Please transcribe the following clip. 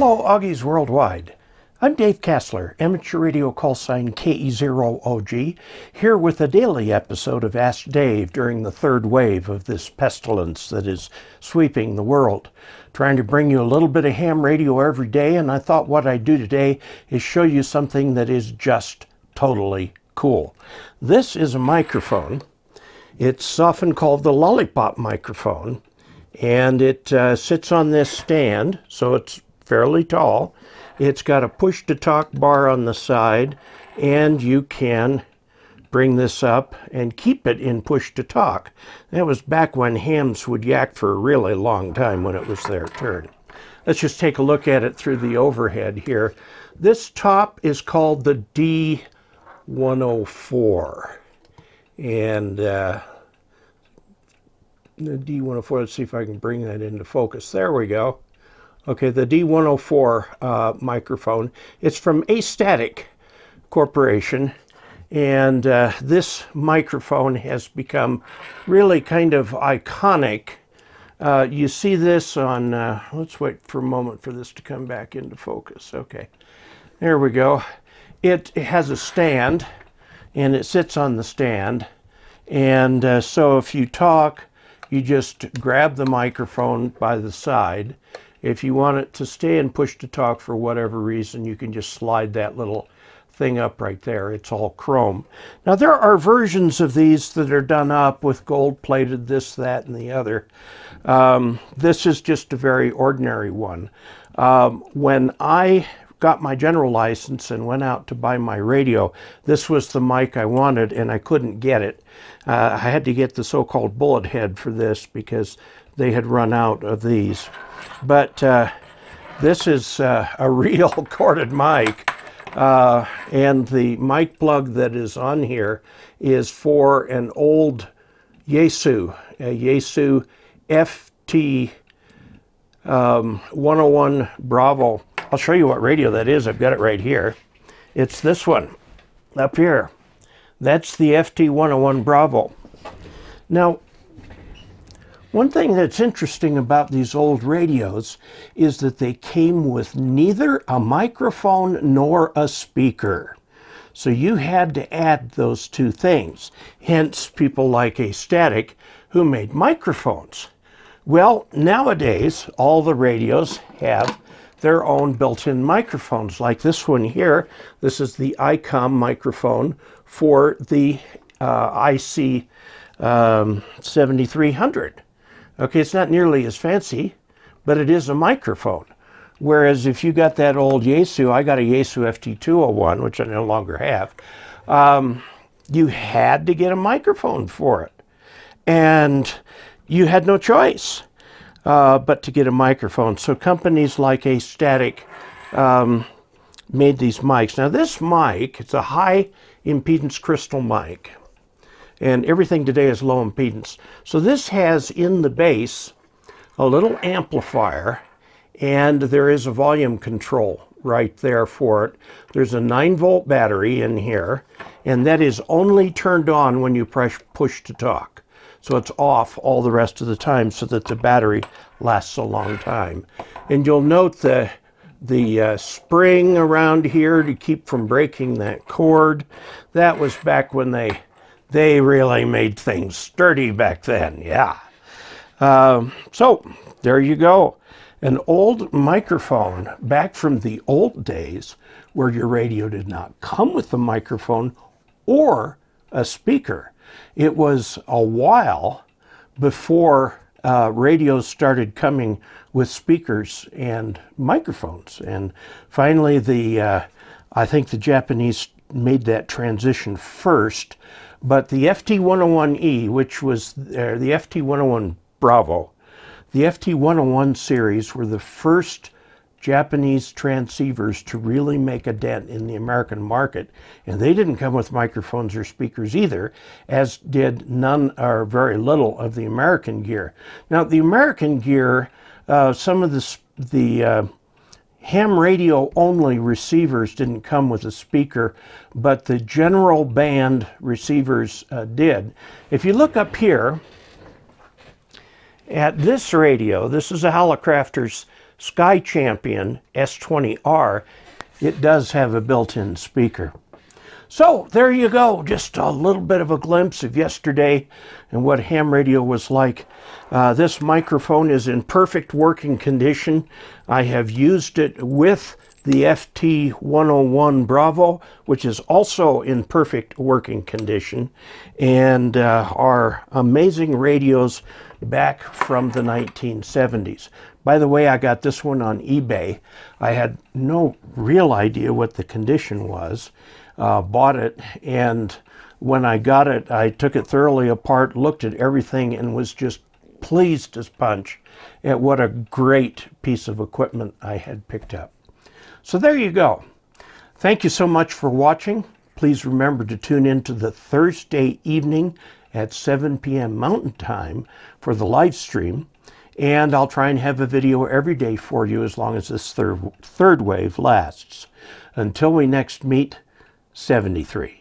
Hello, OGs Worldwide. I'm Dave Casler, amateur radio call sign KE0OG, here with a daily episode of Ask Dave during the third wave of this pestilence that is sweeping the world. Trying to bring you a little bit of ham radio every day, and I thought what I'd do today is show you something that is just totally cool. This is a microphone. It's often called the lollipop microphone, and it uh, sits on this stand, so it's fairly tall. It's got a push to talk bar on the side, and you can bring this up and keep it in push to talk. That was back when hams would yak for a really long time when it was their turn. Let's just take a look at it through the overhead here. This top is called the D104. And uh, the D104, let's see if I can bring that into focus. There we go. Okay, the D104 uh, microphone. It's from Astatic Corporation. And uh, this microphone has become really kind of iconic. Uh, you see this on, uh, let's wait for a moment for this to come back into focus. Okay, there we go. It has a stand and it sits on the stand. And uh, so if you talk, you just grab the microphone by the side if you want it to stay and push to talk for whatever reason, you can just slide that little thing up right there. It's all chrome. Now there are versions of these that are done up with gold plated this, that, and the other. Um, this is just a very ordinary one. Um, when I got my general license and went out to buy my radio, this was the mic I wanted and I couldn't get it. Uh, I had to get the so-called bullet head for this because they had run out of these. But uh, this is uh, a real corded mic. Uh, and the mic plug that is on here is for an old Yaesu, a Yaesu FT um, 101 Bravo. I'll show you what radio that is. I've got it right here. It's this one up here. That's the FT 101 Bravo. Now, one thing that's interesting about these old radios is that they came with neither a microphone nor a speaker. So you had to add those two things. Hence, people like Astatic who made microphones. Well, nowadays, all the radios have their own built-in microphones, like this one here. This is the ICOM microphone for the uh, IC um, 7300. Okay, it's not nearly as fancy, but it is a microphone. Whereas if you got that old Yaesu, I got a Yaesu FT201, which I no longer have, um, you had to get a microphone for it. And you had no choice uh, but to get a microphone. So companies like Astatic um, made these mics. Now this mic, it's a high impedance crystal mic and everything today is low impedance. So this has in the base a little amplifier and there is a volume control right there for it. There's a 9 volt battery in here and that is only turned on when you press push to talk. So it's off all the rest of the time so that the battery lasts a long time. And you'll note the the uh, spring around here to keep from breaking that cord. That was back when they they really made things sturdy back then, yeah. Um, so there you go. An old microphone back from the old days where your radio did not come with a microphone or a speaker. It was a while before uh, radios started coming with speakers and microphones. And finally, the uh, I think the Japanese made that transition first but the FT101E, which was uh, the FT101 Bravo, the FT101 series were the first Japanese transceivers to really make a dent in the American market. And they didn't come with microphones or speakers either, as did none or very little of the American gear. Now, the American gear, uh, some of the, the uh, ham radio only receivers didn't come with a speaker, but the general band receivers uh, did. If you look up here at this radio, this is a Hallicrafters Sky Champion S20R, it does have a built-in speaker. So there you go, just a little bit of a glimpse of yesterday and what ham radio was like. Uh, this microphone is in perfect working condition. I have used it with the FT101 Bravo, which is also in perfect working condition, and uh, are amazing radios back from the 1970s. By the way, I got this one on eBay. I had no real idea what the condition was uh, bought it, and when I got it, I took it thoroughly apart, looked at everything, and was just pleased as punch at what a great piece of equipment I had picked up. So there you go. Thank you so much for watching. Please remember to tune in to the Thursday evening at 7 p.m. Mountain Time for the live stream. And I'll try and have a video every day for you as long as this third, third wave lasts. Until we next meet, 73.